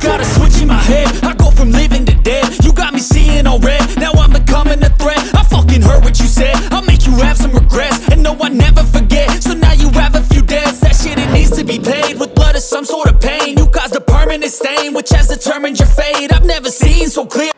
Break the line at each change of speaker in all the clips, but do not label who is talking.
Got a switch in my head. I go from living to dead. You got me seeing all red. Now I'm becoming a threat. I fucking heard what you said. I'll make you have some regrets. And no, I never forget. So now you have a few debts. That shit, it needs to be paid With blood or some sort of pain. You caused a permanent stain Which has determined your fate. I've never seen so clear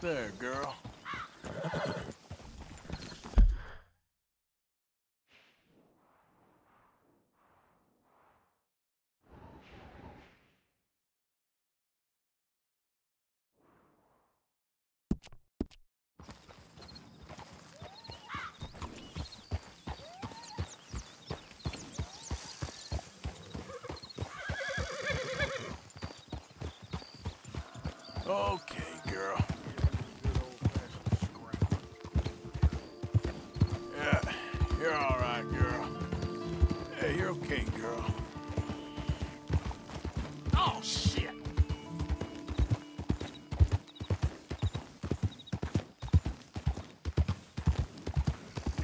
There, girl. Okay, girl.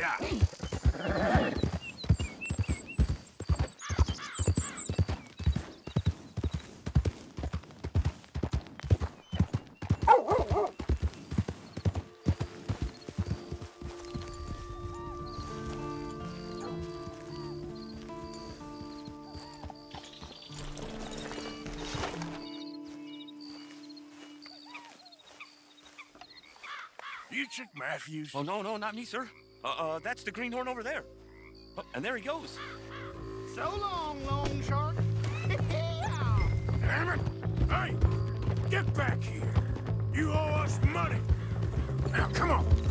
Yeah. You Chick Matthews?
Oh, no, no, not me, sir. Uh, uh, that's the greenhorn over there. Oh, and there he goes.
So long, long shark.
Damn it! Hey, get back here. You owe us money. Now, come on.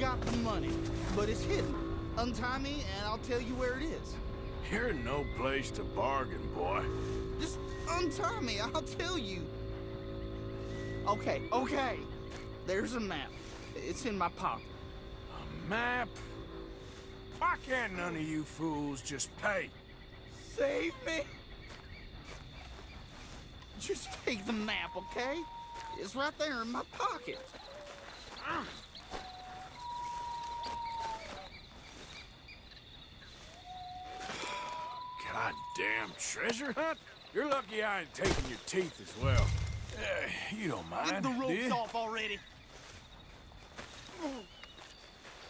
Got the money, but it's hidden. Untie me and I'll tell you where it is.
You're no place to bargain, boy.
Just untie me, I'll tell you. Okay, okay. There's a map. It's in my pocket.
A map? Why can't none of you fools just pay?
Save me? Just take the map, okay? It's right there in my pocket. Ah.
Goddamn treasure hunt? You're lucky I ain't taking your teeth as well. Uh, you don't mind,
Get the ropes off already.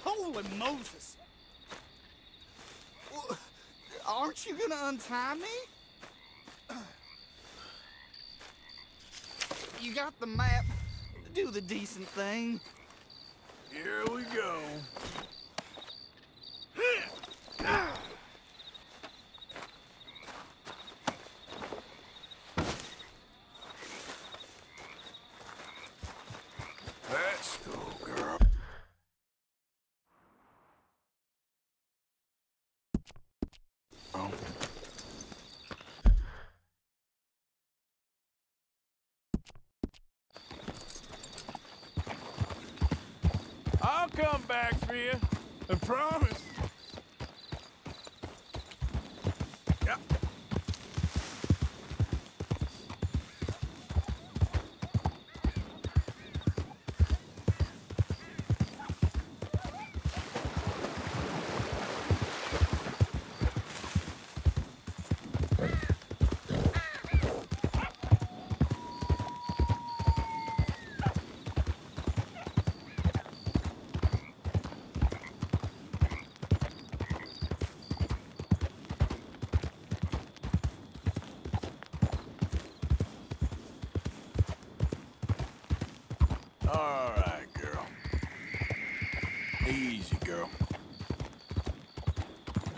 Holy Moses. Aren't you gonna untie me? You got the map. Do the decent thing.
Here we go. Let's go, girl. Oh. I'll come back for you. I promise.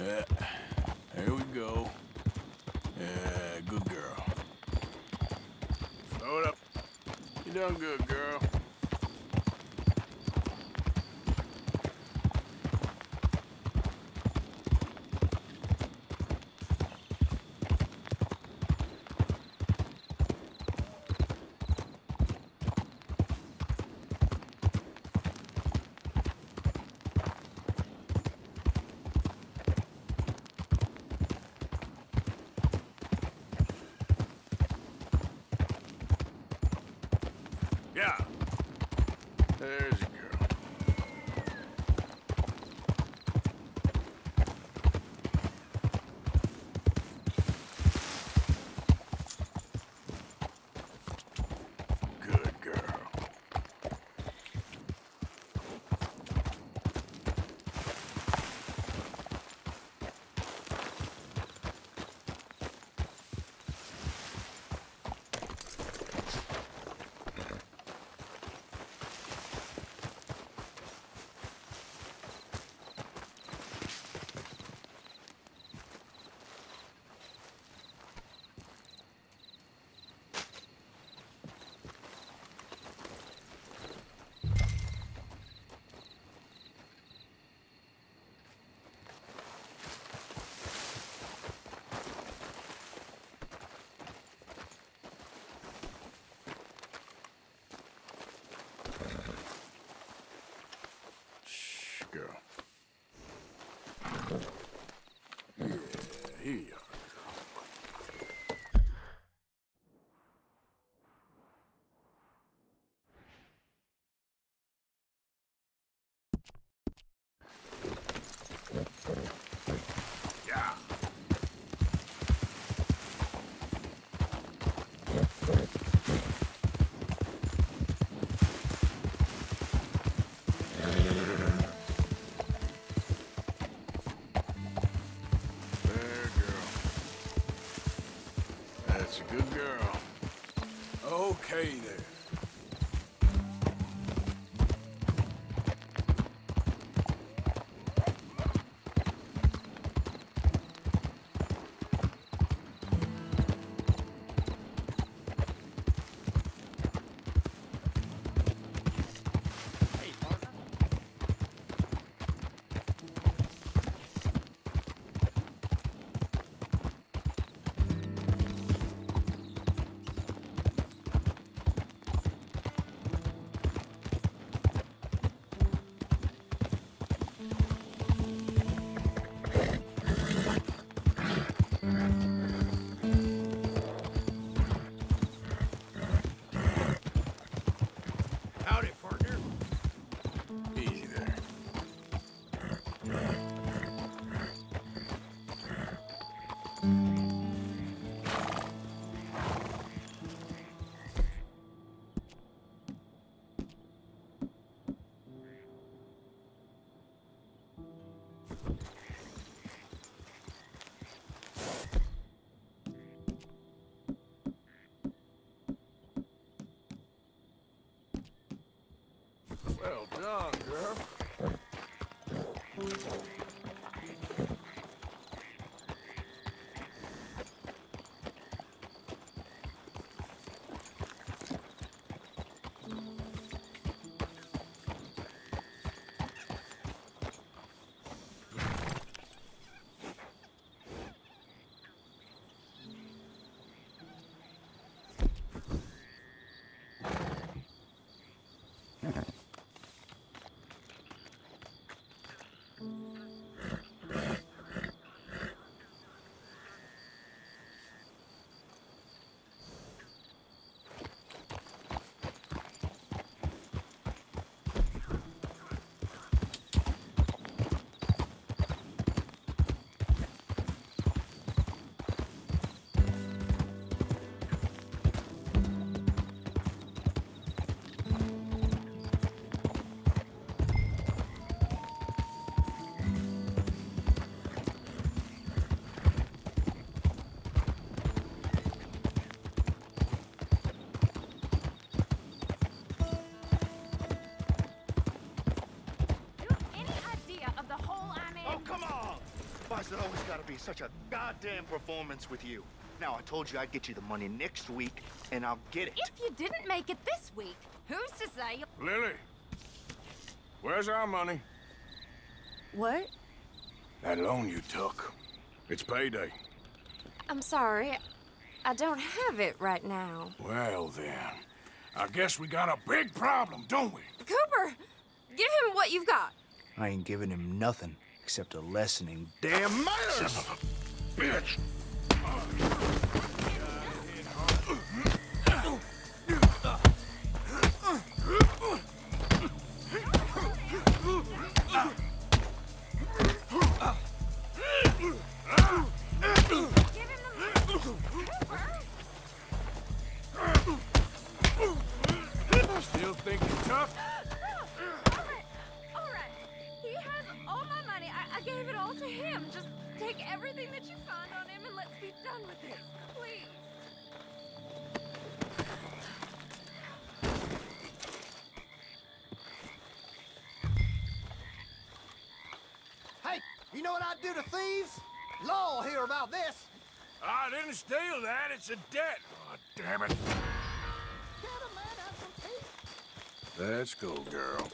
Yeah. Here we go. Yeah, good girl. Slow it up. You done good, girl. Yeah. There's a girl. Good girl. Shh, girl. Yeah, here you are. Yeah. There, girl. That's a good girl. Okay, there.
Why's it always gotta be such a goddamn performance with you? Now, I told you I'd get you the money next week, and I'll get it.
If you didn't make it this week, who's to say you...
Lily, where's our money?
What?
That loan you took. It's payday.
I'm sorry. I don't have it right now.
Well, then. I guess we got a big problem, don't we?
Cooper, give him what you've got.
I ain't giving him nothing except a lessening damn manners!
Son of a bitch!
You know what I'd do to thieves? Law will hear about this.
I didn't steal that. It's a debt. Oh, damn it.
Get a man out some peace.
Let's go, girl.